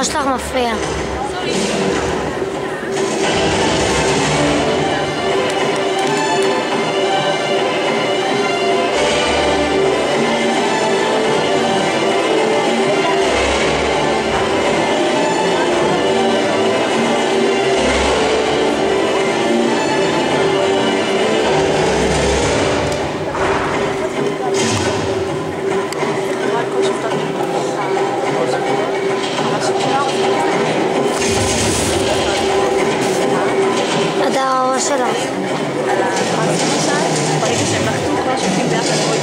Só estar uma fé. על המעשים ברגע שהם נחתו כל השופטים ביחד,